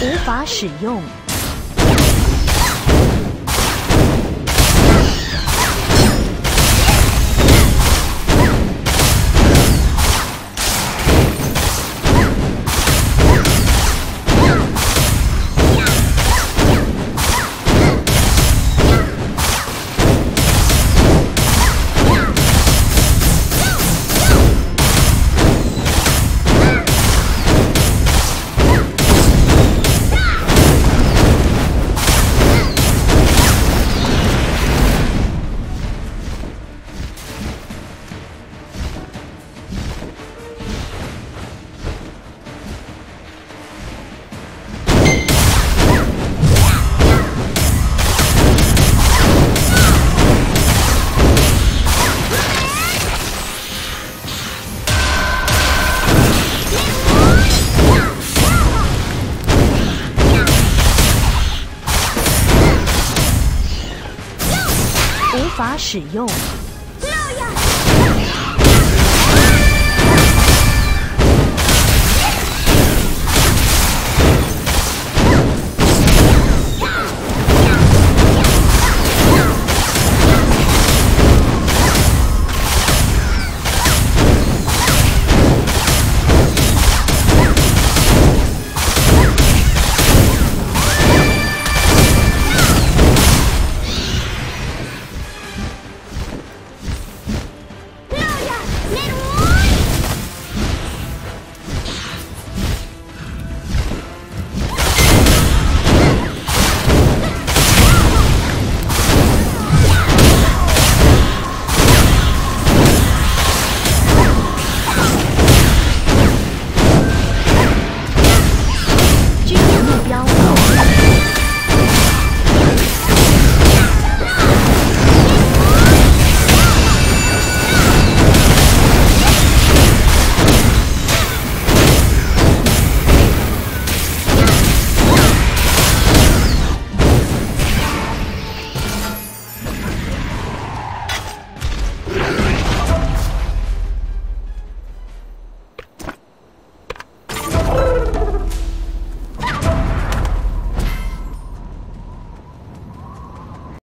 无法使用。法使用。